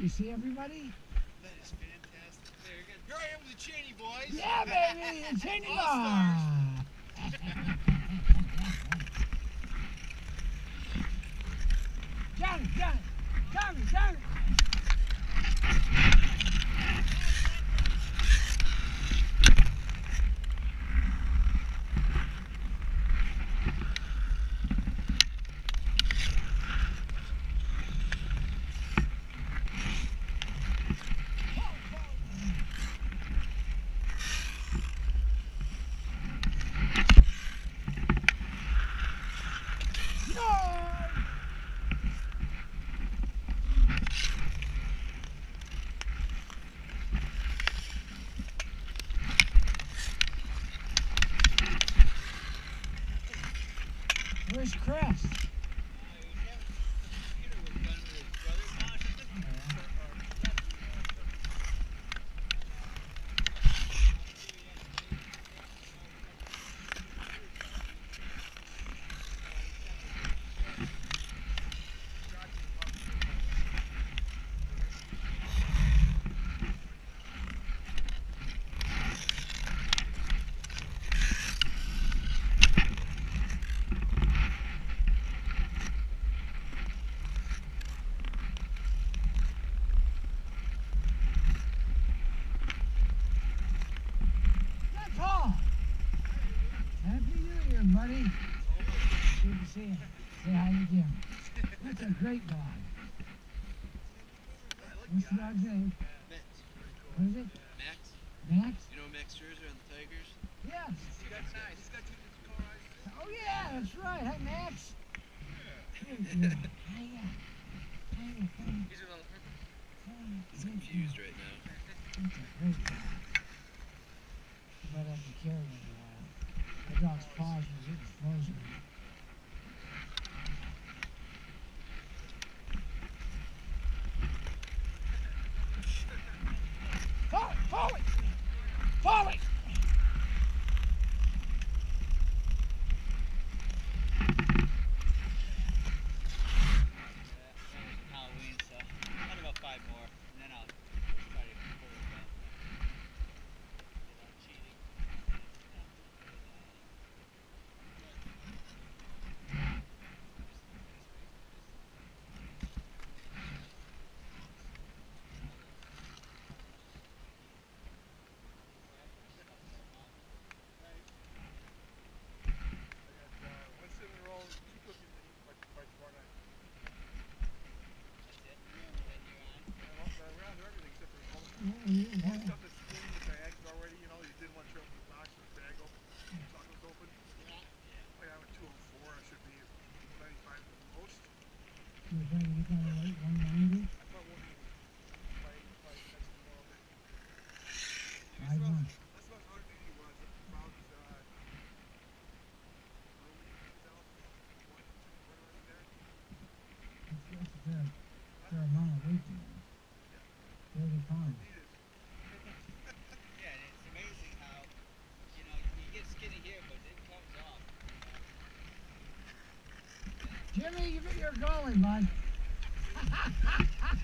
You see everybody? That is fantastic. There again. Here I am with the Cheney boys. Yeah, baby, the Cheney All-Stars. Johnny, Johnny, Johnny, Johnny. Where's Chris? See you. Say hi to Jim. That's a great dog. What's the dog's name? Max. What is it? Max. Max? You know Max Scherzer on the Tigers? Yes. He's got nice. He's got two different cars. Oh yeah, that's right. Hi, Max. Girl. Hiya. Hiya, hiya, He's on the hiya. He's confused right now. That's a great dog. You might have to carry him a while. The dog's paws are getting frozen. You're on. Yeah, yeah. You're trying to get down to like 190? Five one. That's, that's a fair, fair amount of weight there. Pounds. Yeah, it's amazing how, you know, you get skinny here, but it comes off. Jimmy, you, you're going, bud.